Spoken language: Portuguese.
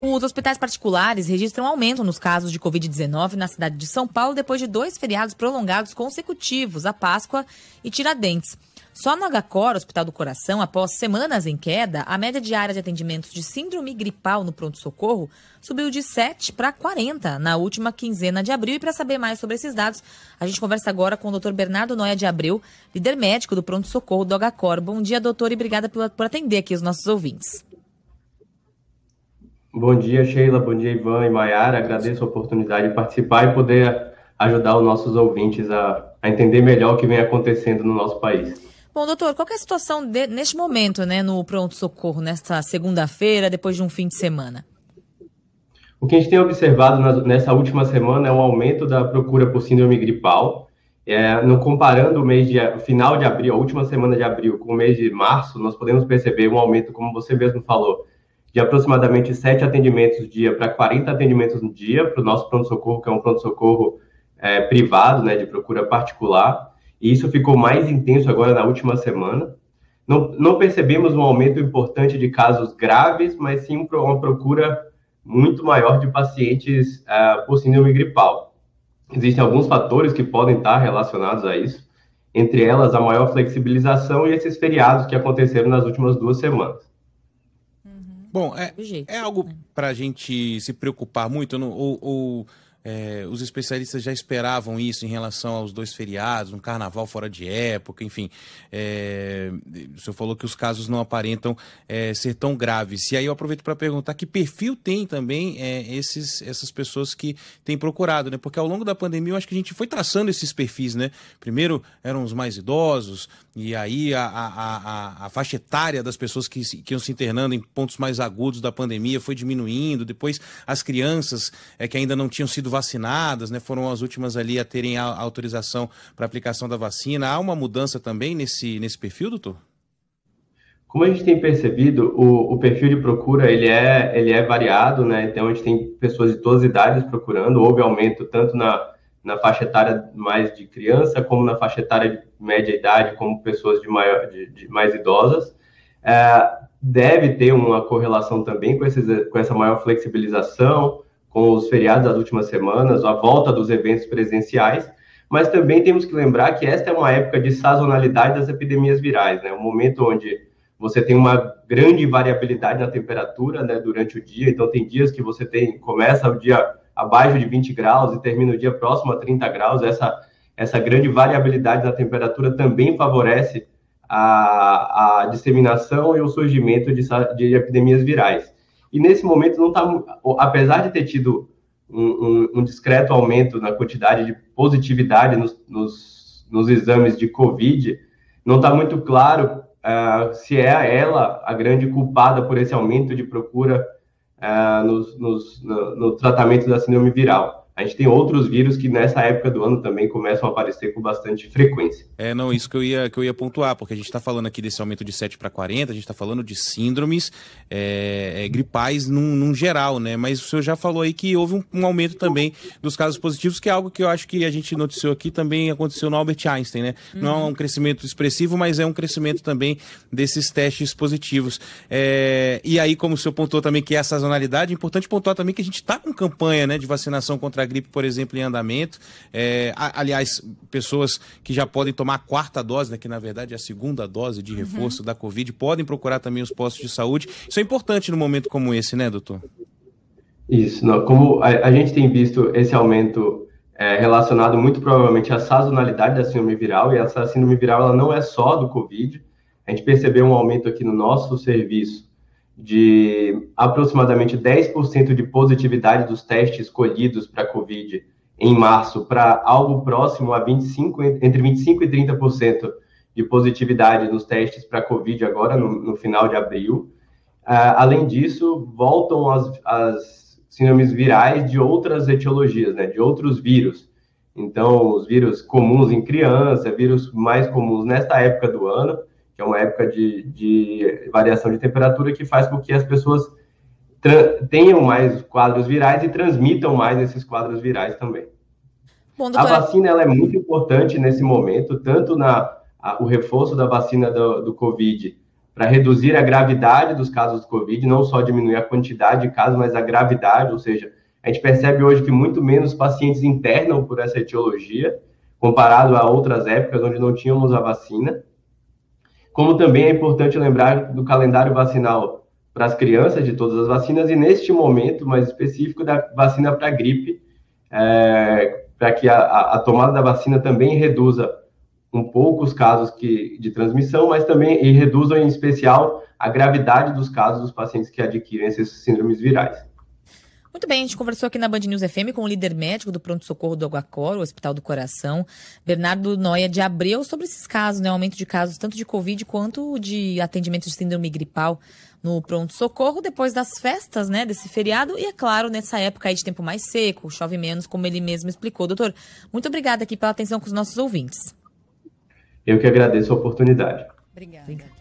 Os hospitais particulares registram aumento nos casos de Covid-19 na cidade de São Paulo depois de dois feriados prolongados consecutivos, a Páscoa e Tiradentes. Só no HCOR, Hospital do Coração, após semanas em queda, a média diária de atendimentos de síndrome gripal no pronto-socorro subiu de 7 para 40 na última quinzena de abril. E para saber mais sobre esses dados, a gente conversa agora com o Dr. Bernardo Noia de Abreu, líder médico do pronto-socorro do HCOR. Bom dia, doutor, e obrigada por atender aqui os nossos ouvintes. Bom dia, Sheila. Bom dia, Ivan e Maiara. Agradeço a oportunidade de participar e poder ajudar os nossos ouvintes a, a entender melhor o que vem acontecendo no nosso país. Bom, doutor, qual é a situação de, neste momento, né, no pronto-socorro, nesta segunda-feira, depois de um fim de semana? O que a gente tem observado nessa última semana é um aumento da procura por síndrome gripal. É, no comparando o mês de o final de abril, a última semana de abril, com o mês de março, nós podemos perceber um aumento, como você mesmo falou, de aproximadamente 7 atendimentos dia para 40 atendimentos no dia para o nosso pronto-socorro, que é um pronto-socorro é, privado, né, de procura particular, e isso ficou mais intenso agora na última semana. Não, não percebemos um aumento importante de casos graves, mas sim uma procura muito maior de pacientes uh, por síndrome gripal. Existem alguns fatores que podem estar relacionados a isso, entre elas a maior flexibilização e esses feriados que aconteceram nas últimas duas semanas. Bom, é, é algo para a gente se preocupar muito, ou, ou é, os especialistas já esperavam isso em relação aos dois feriados, um carnaval fora de época, enfim. É, o senhor falou que os casos não aparentam é, ser tão graves. E aí eu aproveito para perguntar que perfil tem também é, esses, essas pessoas que têm procurado, né? Porque ao longo da pandemia eu acho que a gente foi traçando esses perfis, né? Primeiro eram os mais idosos, e aí a, a, a, a faixa etária das pessoas que, que iam se internando em pontos mais agudos da pandemia foi diminuindo, depois as crianças é, que ainda não tinham sido vacinadas, né, foram as últimas ali a terem a autorização para aplicação da vacina. Há uma mudança também nesse, nesse perfil, doutor? Como a gente tem percebido, o, o, perfil de procura ele é, ele é variado, né? Então a gente tem pessoas de todas as idades procurando. Houve aumento tanto na, na faixa etária mais de criança, como na faixa etária de média idade, como pessoas de, maior, de, de mais idosas. É, deve ter uma correlação também com, esses, com essa maior flexibilização, com os feriados das últimas semanas, a volta dos eventos presenciais, mas também temos que lembrar que esta é uma época de sazonalidade das epidemias virais, né? Um momento onde você tem uma grande variabilidade na temperatura, né, durante o dia. Então tem dias que você tem começa o dia abaixo de 20 graus e termina o dia próximo a 30 graus. Essa essa grande variabilidade na temperatura também favorece a, a disseminação e o surgimento de, de epidemias virais. E nesse momento não está, apesar de ter tido um, um, um, discreto aumento na quantidade de positividade nos, nos, nos exames de COVID, não está muito claro uh, se é ela a grande culpada por esse aumento de procura uh, nos, no, no tratamento da síndrome viral a gente tem outros vírus que nessa época do ano também começam a aparecer com bastante frequência. É, não, isso que eu ia, que eu ia pontuar, porque a gente está falando aqui desse aumento de 7 para 40, a gente está falando de síndromes é, é, gripais num, num, geral, né? Mas o senhor já falou aí que houve um, um, aumento também dos casos positivos, que é algo que eu acho que a gente noticiou aqui também aconteceu no Albert Einstein, né? Uhum. Não é um crescimento expressivo, mas é um crescimento também desses testes positivos. É, e aí, como o senhor pontuou também que é a sazonalidade, é importante pontuar também que a gente está com campanha né, de vacinação contra a gripe, por exemplo, em andamento. É, aliás, pessoas que já podem tomar a quarta dose, né, que na verdade é a segunda dose de reforço uhum. da Covid, podem procurar também os postos de saúde. Isso é importante no momento como esse, né, doutor? Isso, não, como a, a gente tem visto esse aumento é, relacionado muito provavelmente à sazonalidade da síndrome viral, e essa síndrome viral ela não é só do Covid. A gente percebeu um aumento aqui no nosso serviço de aproximadamente 10% de positividade dos testes escolhidos para COVID em março para algo próximo a 25, entre 25% e 30% de positividade nos testes para COVID agora, no, no, final de abril. Uh, além disso, voltam as, as síndromes virais de outras etiologias, né, de outros vírus. Então, os vírus comuns em criança, vírus mais comuns nesta época do ano, que é uma época de, de variação de temperatura que faz com que as pessoas tenham mais quadros virais e transmitam mais esses quadros virais também. Bom, a vacina ela é muito importante nesse momento, tanto na a, o reforço da vacina do, do Covid para reduzir a gravidade dos casos do Covid, não só diminuir a quantidade de casos, mas a gravidade, ou seja, a gente percebe hoje que muito menos pacientes internam por essa etiologia, comparado a outras épocas onde não tínhamos a vacina. Como também é importante lembrar do calendário vacinal para as crianças de todas as vacinas e neste momento mais específico da vacina para gripe, é, para que a, a, tomada da vacina também reduza um pouco os casos que, de transmissão, mas também e reduzam em especial a gravidade dos casos dos pacientes que adquirem esses síndromes virais. Muito bem, a gente conversou aqui na Band News FM com o líder médico do pronto-socorro do Aguacor, o Hospital do Coração, Bernardo Noia de Abreu, sobre esses casos, né? Aumento de casos tanto de Covid quanto de atendimento de síndrome gripal no pronto-socorro, depois das festas, né, desse feriado, e é claro, nessa época aí de tempo mais seco, chove menos, como ele mesmo explicou. Doutor, muito obrigada aqui pela atenção com os nossos ouvintes. Eu que agradeço a oportunidade. Obrigada.